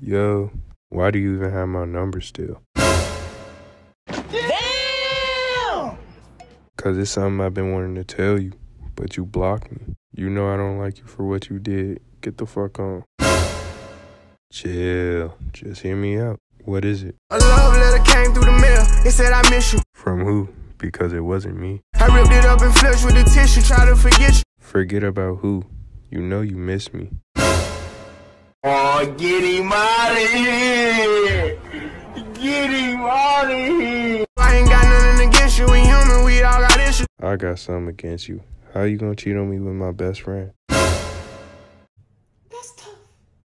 Yo, why do you even have my number still? Damn! Cause it's something I've been wanting to tell you, but you blocked me. You know I don't like you for what you did. Get the fuck on. Chill. Just hear me out. What is it? A love letter came through the mail. It said I miss you. From who? Because it wasn't me. I ripped it up and flushed with the tissue, try to forget you. Forget about who. You know you miss me. Oh, get him out of here! Get him out of here! I ain't got nothing against you. We human, we all got issues. I got something against you. How you gonna cheat on me with my best friend? That's tough.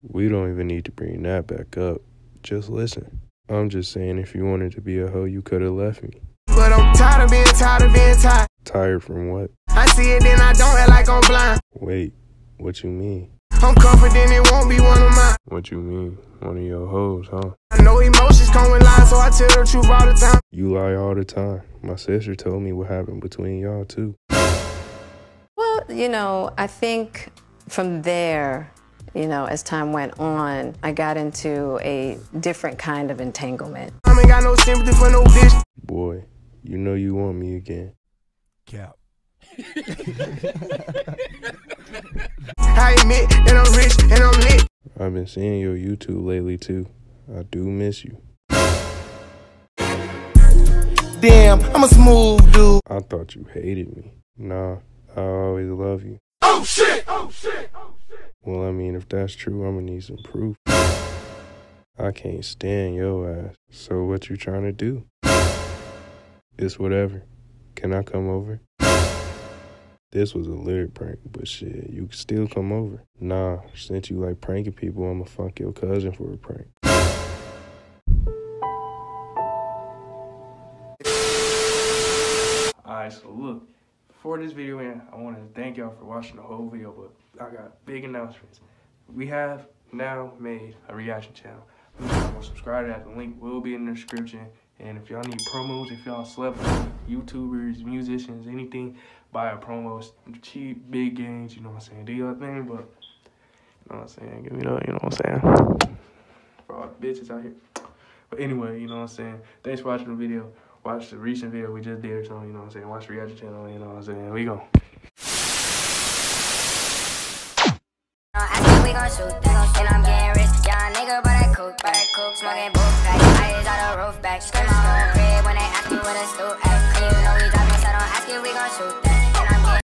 We don't even need to bring that back up. Just listen. I'm just saying if you wanted to be a hoe, you could have left me. But I'm tired of being tired of being tired. Tired from what? I see it, then I don't act like I'm blind. Wait, what you mean? I'm confident it won't be one of mine. What you mean? One of your hoes, huh? I know emotions come with lies, so I tell the truth all the time. You lie all the time. My sister told me what happened between y'all too. Well, you know, I think from there, you know, as time went on, I got into a different kind of entanglement. I ain't got no sympathy for no bitch. Boy, you know you want me again. Cap. Admit that I'm rich and I'm lit. I've been seeing your YouTube lately too. I do miss you. Damn, I'm a smooth dude. I thought you hated me. Nah, I always love you. Oh shit! Oh shit! Oh shit! Well, I mean, if that's true, I'm gonna need some proof. I can't stand your ass. So what you trying to do? It's whatever. Can I come over? This was a lyric prank, but shit, you can still come over. Nah, since you like pranking people, I'ma fuck your cousin for a prank. Alright, so look, before this video end, I want to thank y'all for watching the whole video, but I got big announcements. We have now made a reaction channel. Subscribe to that. The link will be in the description. And if y'all need promos, if y'all celebrities, YouTubers, musicians, anything, buy a promo. Cheap, big gains, you know what I'm saying? Do your thing, but you know what I'm saying? Give me the, you know what I'm saying? For all the bitches out here. But anyway, you know what I'm saying? Thanks for watching the video. Watch the recent video we just did or something, you know what I'm saying? Watch the reaction channel, you know what I'm saying? We go. This, and I'm getting rich. Nigga, but I cook, but I cook, smoking both packs. Eyes out the roof back, skirt, skirt,